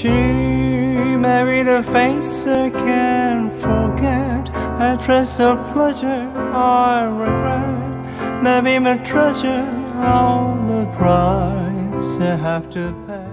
she married a face I can't forget. I trace of pleasure, I regret. Maybe my treasure, all the price I have to pay.